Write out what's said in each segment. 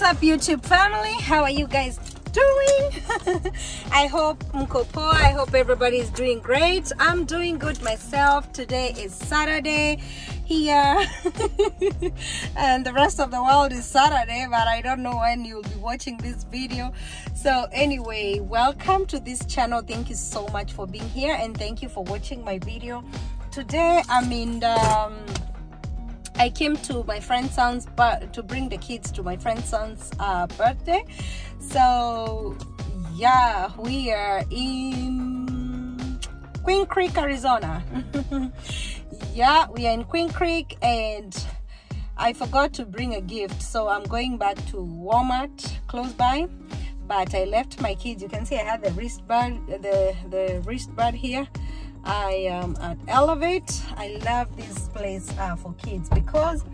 what's up youtube family? How are you guys doing? I hope mkopo i hope everybody is doing great. I'm doing good myself. Today is saturday here. And the rest of the world is saturday but i don't know when you'll be watching this video. So anyway welcome to this channel. Thank you so much for being here and thank you for watching my video. Today i'm in the, um, I came to my friend's son's to bring the kids to my friend's son's uh, birthday. So yeah, we are in Queen Creek, Arizona. yeah, we are in Queen Creek and I forgot to bring a gift. So I'm going back to Walmart close by. But I left my kids. You can see I had the wristband, the, the wristband here I am at Elevate. I love this place uh, for kids because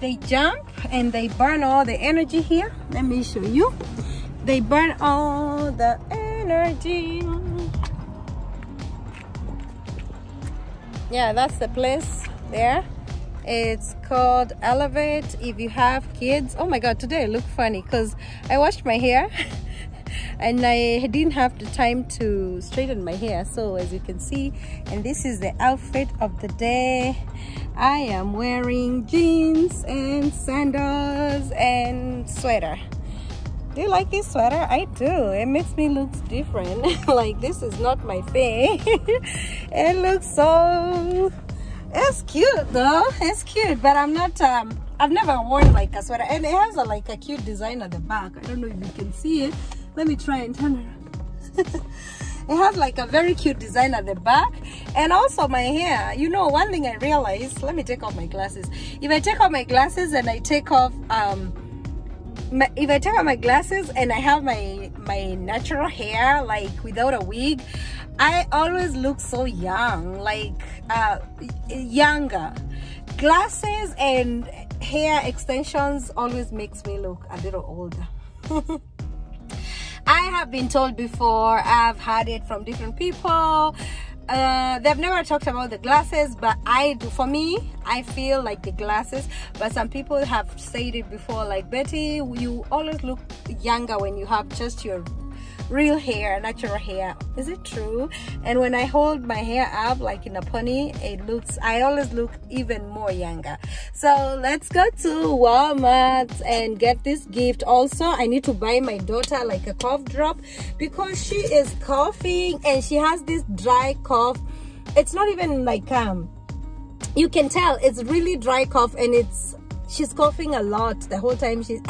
they jump and they burn all the energy here. Let me show you. They burn all the energy. Yeah, that's the place there. It's called Elevate. If you have kids, oh my God, today I look funny because I washed my hair. and I didn't have the time to straighten my hair so as you can see and this is the outfit of the day. I am wearing jeans and sandals and sweater. Do you like this sweater? I do. It makes me look different. Like this is not my thing it looks so it's cute though. It's cute but I'm not um I've never worn like a sweater. And it has a, like a cute design at the back. I don't know if you can see it let me try and turn around. It has like a very cute design at the back and also my hair. You know one thing i realized let me take off my glasses. If i take off my glasses and i take off um my, if i take off my glasses and i have my my natural hair like without a wig i always look so young like uh younger. Glasses and hair extensions always makes me look a little older I have been told before, I've heard it from different people. Uh, they've never talked about the glasses, but I do. For me, I feel like the glasses, but some people have said it before, like Betty, you always look younger when you have just your real hair natural hair. Is it true? And when i hold my hair up like in a pony it looks i always look even more younger. So let's go to walmart and get this gift. Also i need to buy my daughter like a cough drop because she is coughing and she has this dry cough. It's not even like um you can tell it's really dry cough and it's she's coughing a lot the whole time. She's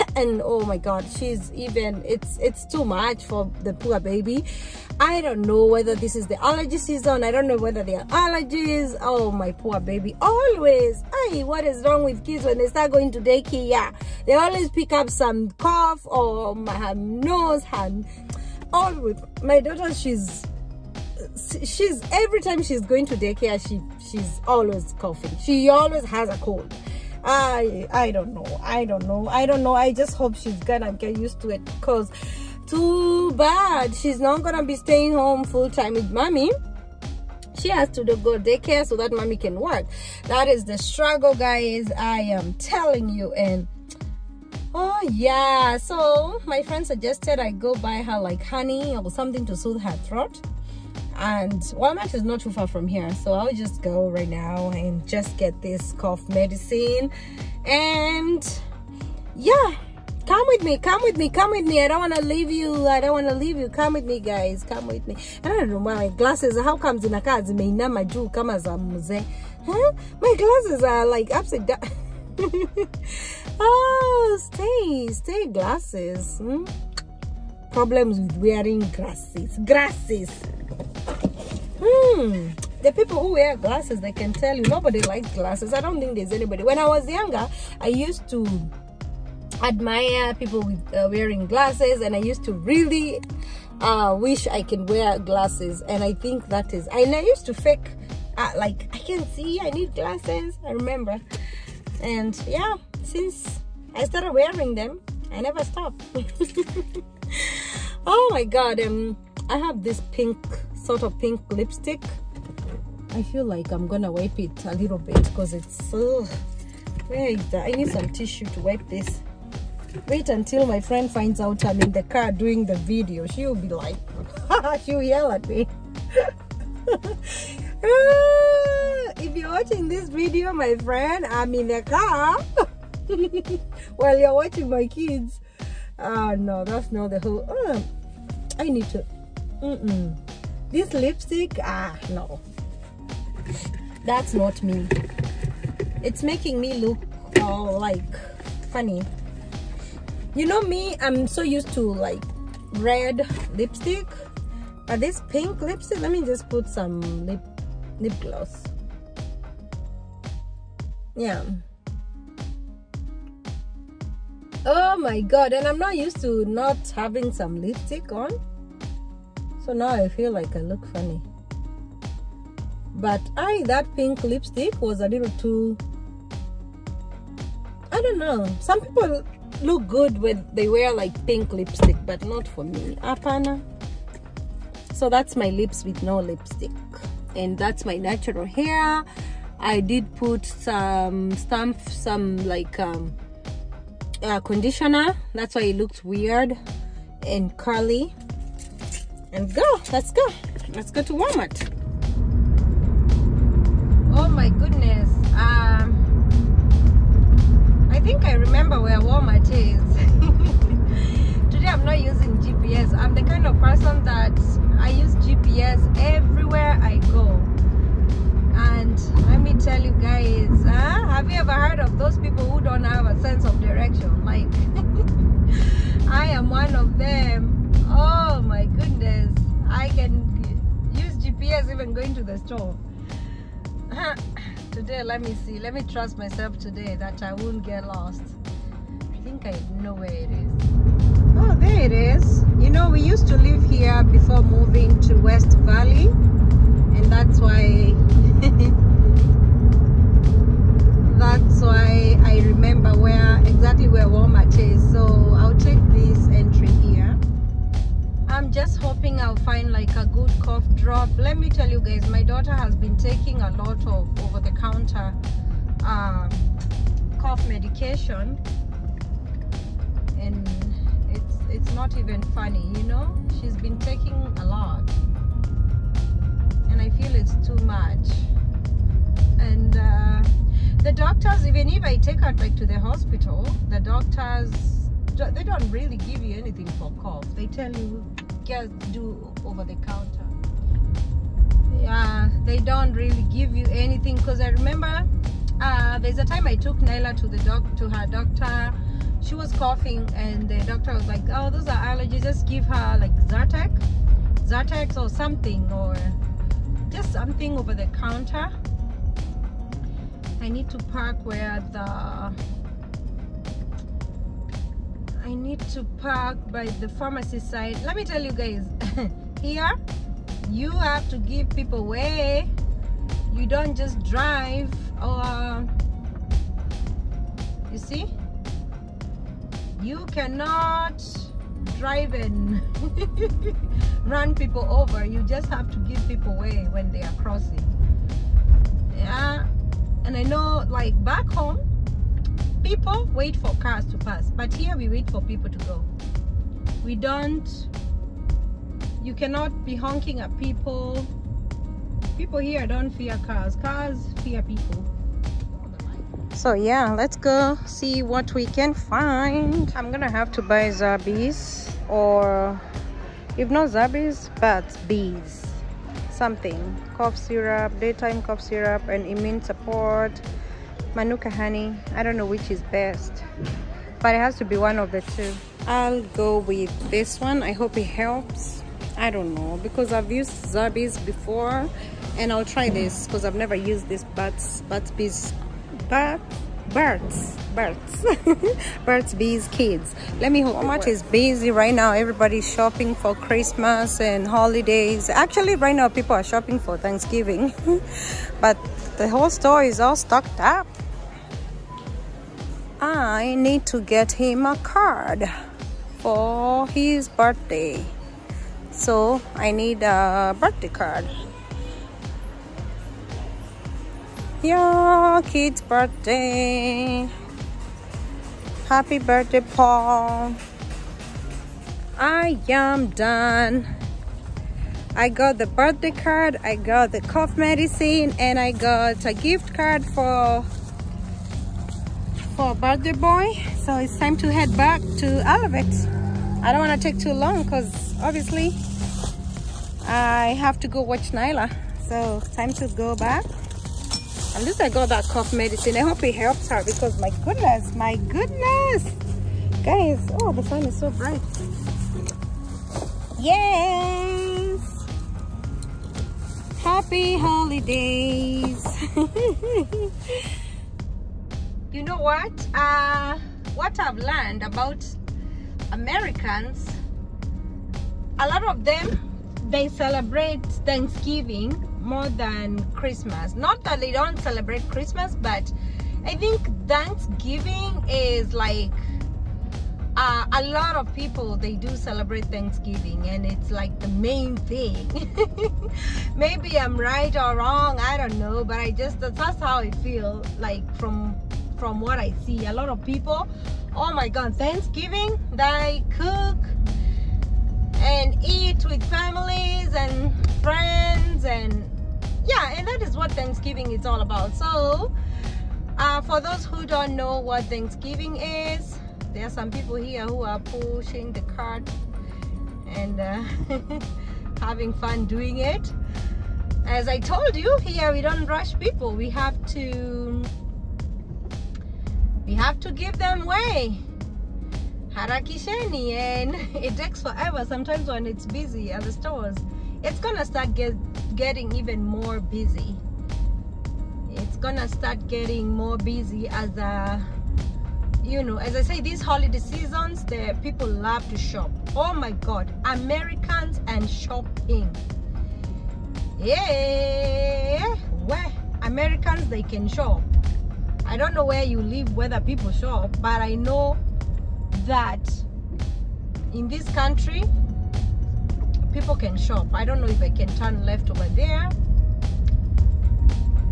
and oh my god she's even it's it's too much for the poor baby. I don't know whether this is the allergy season. I don't know whether they are allergies. Oh my poor baby. Always hey what is wrong with kids when they start going to daycare? They always pick up some cough or my her nose her always my daughter she's she's every time she's going to daycare she she's always coughing. She always has a cold i i don't know. I don't know. I don't know. I just hope she's gonna get used to it because too bad she's not gonna be staying home full time with mommy. She has to go daycare so that mommy can work. That is the struggle guys i am telling you. And oh yeah. So my friend suggested i go buy her like honey or something to soothe her throat and Walmart is not too far from here so I'll just go right now and just get this cough medicine. And yeah come with me come with me come with me. I don't want to leave you I don't want to leave you. Come with me guys come with me. I don't know why my glasses how comes zinakaa zimeinama juu kama huh? my glasses are like upside down. Oh stay stay glasses hmm? problems with wearing glasses glasses Hmm. The people who wear glasses, they can tell you nobody likes glasses. I don't think there's anybody. When I was younger, I used to admire people with uh, wearing glasses and I used to really uh, wish I can wear glasses and I think that is and I used to fake uh, like I can see I need glasses I remember and yeah since I started wearing them I never stopped oh my god um I have this pink sort of pink lipstick I feel like I'm gonna wipe it a little bit because it's so where is that I need some tissue to wipe this wait until my friend finds out I'm in the car doing the video. She'll be like, she'll yell at me. if you're watching this video, my friend, I'm in the car while you're watching my kids. Oh no, that's not the whole. Uh, I need to. Mm -mm. This lipstick, ah no, that's not me. It's making me look all like funny. You know me, I'm so used to like red lipstick but this pink lipstick let me just put some lip lip gloss yeah oh my god and i'm not used to not having some lipstick on so now i feel like i look funny. But i that pink lipstick was a little too i don't know. Some people look good when they wear like pink lipstick but not for me. Apana so that's my lips with no lipstick. And that's my natural hair. I did put some stamp some like um, uh, conditioner. That's why it looked weird and curly and go let's go let's go to walmart oh my goodness um i think i remember where walmart is today i'm not using gps i'm the kind of person that I use GPS everywhere I go. And let me tell you guys, huh? have you ever heard of those people who don't have a sense of direction? Like, I am one of them. Oh my goodness. I can use GPS even going to the store. today, let me see. Let me trust myself today that I won't get lost. I think I know where it is. Oh, there it is. You know, we used to live here before moving to West Valley. And that's why... that's why I remember where exactly where Walmart is. So I'll take this entry. I'm just hoping I'll find like a good cough drop. Let me tell you guys, my daughter has been taking a lot of over-the-counter uh, cough medication. And it's it's not even funny you know? She's been taking a lot. And I feel it's too much. And uh, the doctors even if I take her back to the hospital the doctors they don't really give you anything for cough. They tell you just do over the counter. Yeah they don't really give you anything because I remember uh, there's a time I took Nyla to the doc to her doctor. She was coughing and the doctor was like oh those are allergies just give her like Zyrtec Zyrtec or something or just something over the counter. I need to park where the I need to park by the pharmacy side. Let me tell you guys here you have to give people way. You don't just drive or you see? You cannot drive and run people over. You just have to give people way when they are crossing. Yeah and i know like back home people wait for cars to pass but here we wait for people to go. We don't you cannot be honking at people. People here don't fear cars. Cars fear people. So yeah let's go see what we can find. I'm gonna have to buy Zarbee's or if not Zarbee's Burt's Bees. Something. Cough syrup daytime cough syrup and immune support manuka honey i don't know which is best but it has to be one of the two. I'll go with this one. I hope it helps. I don't know because i've used Zarbee's before and i'll try this because i've never used this Burt's Burt's Bees but birds birds birds bees kids. Let me hope much is busy right now. Everybody's shopping for christmas and holidays. Actually right now people are shopping for thanksgiving but the whole store is all stocked up i need to get him a card for his birthday so i need a birthday card your kid's birthday. Happy birthday, Paul. I am done. I got the birthday card, I got the cough medicine, and I got a gift card for for birthday boy. So it's time to head back to Elevate. I don't want to take too long because obviously I have to go watch Nyla. So time to go back. At least I got that cough medicine. I hope it helps her because my goodness, my goodness. Guys, oh, the sun is so bright. Yes. Happy holidays. you know what? Uh, what I've learned about Americans, a lot of them, they celebrate Thanksgiving more than Christmas. Not that they don't celebrate Christmas, but I think Thanksgiving is like uh, a lot of people they do celebrate Thanksgiving and it's like the main thing. Maybe I'm right or wrong, I don't know, but I just that's how I feel like from from what I see. A lot of people, oh my god, Thanksgiving they cook and eat with families and friends and yeah and that is what thanksgiving is all about. So uh, for those who don't know what thanksgiving is there are some people here who are pushing the cart and uh, having fun doing it. As I told you here we don't rush people. We have to we have to give them way. Harakisheni and it takes forever sometimes when it's busy at the stores it's gonna start get, getting even more busy. It's gonna start getting more busy as a you know as i say these holiday seasons the people love to shop. Oh my god americans and shopping. Yeah where americans they can shop i don't know where you live whether people shop but i know that in this country people can shop. I don't know if i can turn left over there.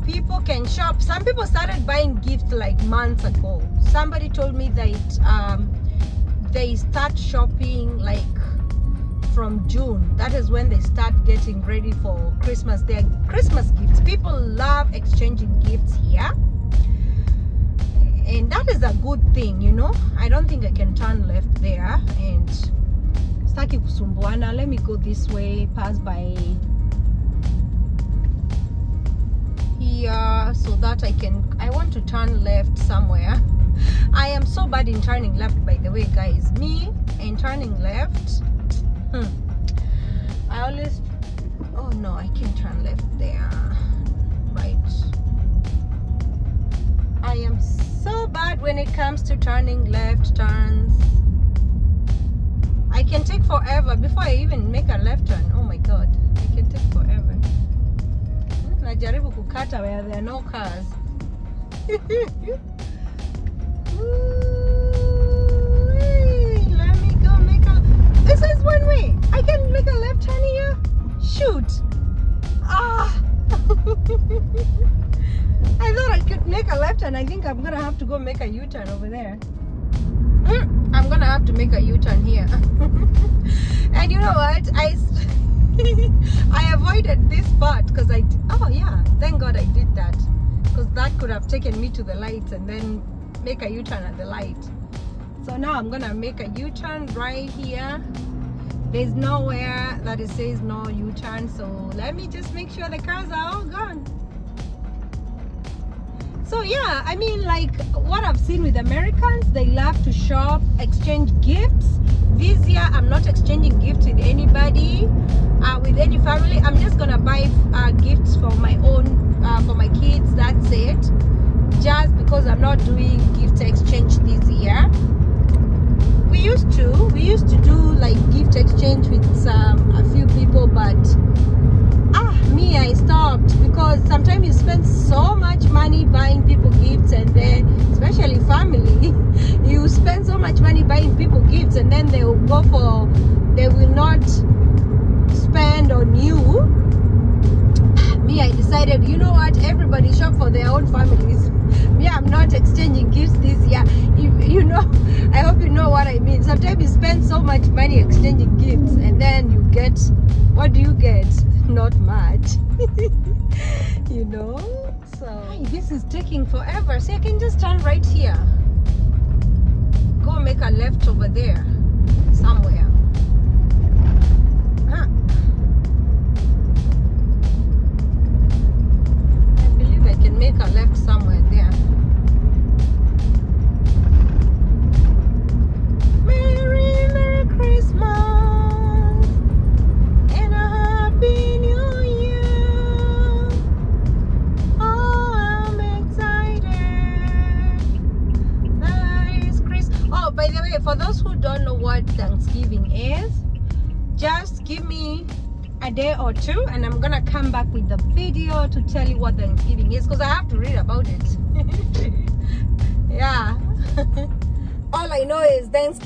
People can shop. Some people started buying gifts like months ago. Somebody told me that um, they start shopping like from june. That is when they start getting ready for christmas. Their christmas gifts. People love exchanging gifts here and that is a good thing you know. I don't think i can turn left there and sitaki kusumbuana let me go this way pass by here so that I can I want to turn left somewhere. I am so bad in turning left by the way guys. Me in turning left hmm, I always oh no I can't turn left there. Right. I am so bad when it comes to turning left turns I can take forever before I even make a left turn. Oh my god, I can take forever. Najaribu kukata where there are no cars. Let me go make a. This is one way. I can make a left turn here. Shoot. Ah. I thought I could make a left turn. I think I'm gonna have to go make a U-turn over there. Hmm, I'm gonna have to make a U-turn here. And you know what? I I avoided this part because I oh yeah thank god I did that. Because that could have taken me to the lights and then make a U-turn at the light. So now I'm gonna make a U-turn right here. There's nowhere that it says no U-turn so let me just make sure the cars are all gone so yeah i mean like what i've seen with americans they love to shop exchange gifts. This year i'm not exchanging gifts with anybody. Uh, with any family i'm just gonna buy uh, gifts for my own uh, for my kids that's it. Just because i'm not doing gift exchange this year. We used to we used to do like gift exchange with um, a few people but me i stopped because sometimes you spend so much money buying people gifts and then especially family you spend so much money buying people gifts and then they will go for they will not spend on you me i decided you know what everybody shop for their own families me i'm not exchanging gifts this year yeah, you, you know, I hope you know what I mean. Sometimes you spend so much money exchanging gifts and then you get, what do you get? Not much. you know? So, this is taking forever. See, I can just turn right here. Go make a left over there, somewhere. Huh. I believe I can make a left somewhere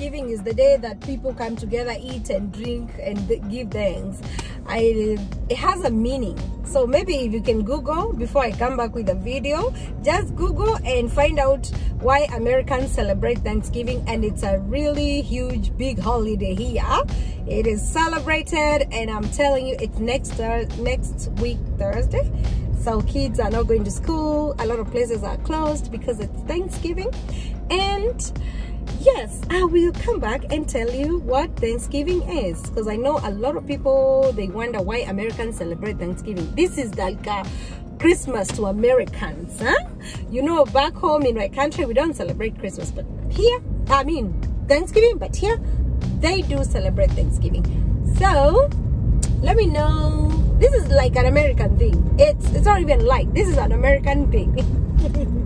Thanksgiving is the day that people come together, eat and drink and give thanks. I it has a meaning. So maybe if you can Google before I come back with a video, just Google and find out why Americans celebrate Thanksgiving and it's a really huge big holiday here. It is celebrated and I'm telling you it's next next week Thursday. So kids are not going to school. A lot of places are closed because it's Thanksgiving. And yes i will come back and tell you what thanksgiving is because i know a lot of people they wonder why americans celebrate thanksgiving. This is like a christmas to americans huh? You know back home in my country we don't celebrate christmas but here i mean thanksgiving but here they do celebrate thanksgiving. So let me know. This is like an american thing. It's it's not even like this is an american thing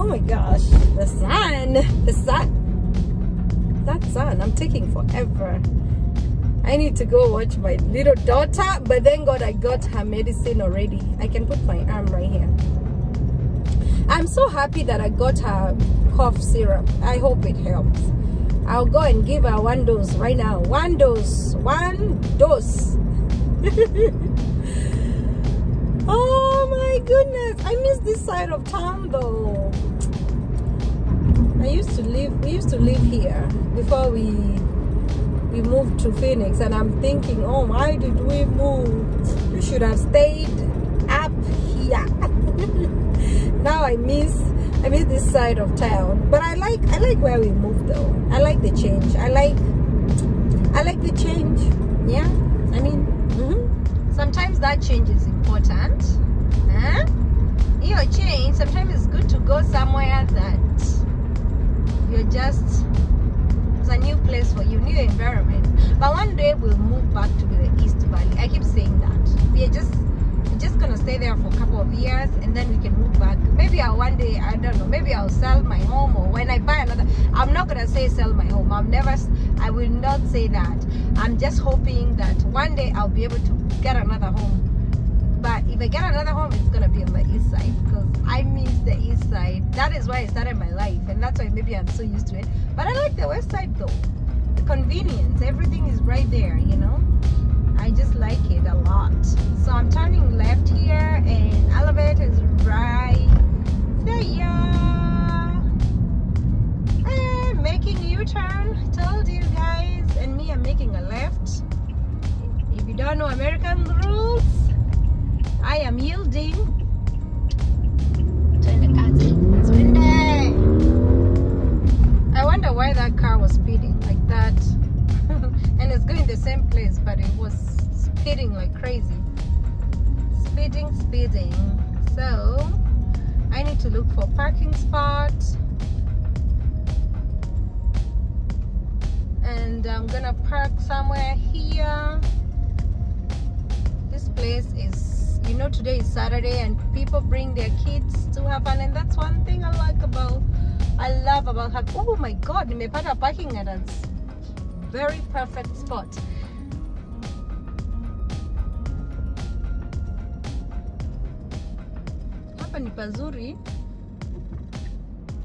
oh my gosh the sun. The sun. That sun i'm taking forever. I need to go watch my little daughter but thank god i got her medicine already. I can put my arm right here. I'm so happy that i got her cough syrup. I hope it helps. I'll go and give her one dose right now. One dose. One dose. Oh my goodness. I miss this side of town though I used to live we used to live here before we we moved to Phoenix. And I'm thinking oh why did we move? We should have stayed up here. Now I miss I miss this side of town. But I like I like where we moved though. I like the change. I like I like the change. Yeah I mean mm -hmm. sometimes that change is important huh? your change sometimes it's good to go somewhere that you're just it's a new place for you new environment. But one day we'll move back to the east valley. I keep saying that. We are just we're just gonna stay there for a couple of years and then we can move back. Maybe i'll one day i don't know maybe i'll sell my home or when i buy another i'm not gonna say sell my home. I've never i will not say that. I'm just hoping that one day i'll be able to get another home but if I get another home, it's gonna be on the east side because I miss the east side. That is why I started my life, and that's why maybe I'm so used to it. But I like the west side though. The convenience, everything is right there, you know. I just like it a lot. So I'm turning left here, and elevator is right there. And making U-turn. Told you guys, and me, I'm making a left. If you don't know American rules. I am yielding. I wonder why that car was speeding like that. and it's going the same place, but it was speeding like crazy. Speeding, speeding. So, I need to look for parking spot. And I'm gonna park somewhere here. This place is you know today is saturday and people bring their kids to have fun and that's one thing i like about i love about her oh my god nimepata parking at a very perfect spot. Hapa ni pazuri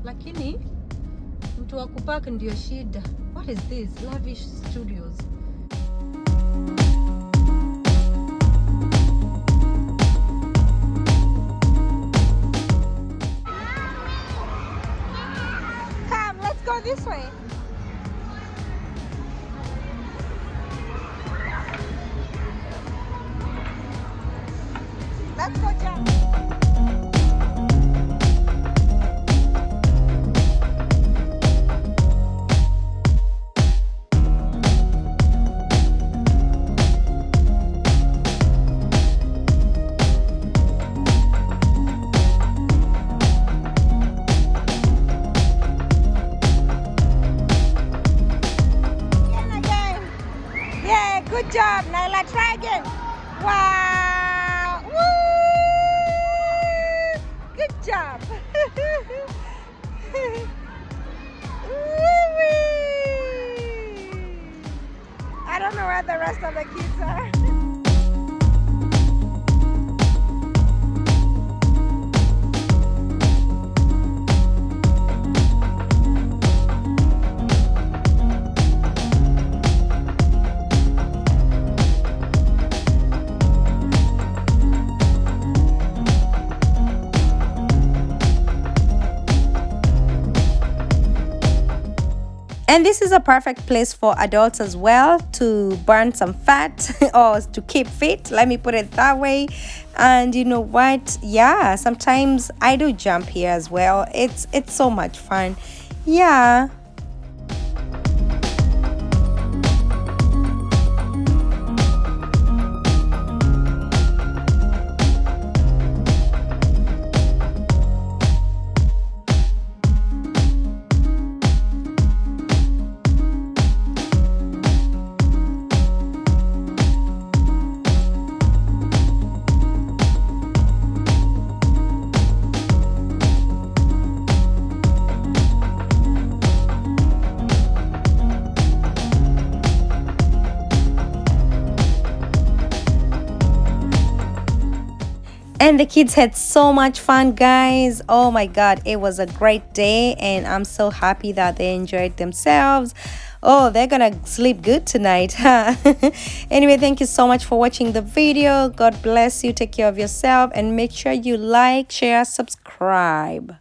lakini mtu wa kupark ndio shida. What is this? Lavish studios go this way. And this is a perfect place for adults as well to burn some fat or to keep fit. Let me put it that way. And you know what? Yeah, sometimes I do jump here as well. It's it's so much fun. Yeah. And the kids had so much fun guys. Oh my god it was a great day and i'm so happy that they enjoyed themselves. Oh they're gonna sleep good tonight huh? anyway thank you so much for watching the video. God bless you. Take care of yourself and make sure you like share subscribe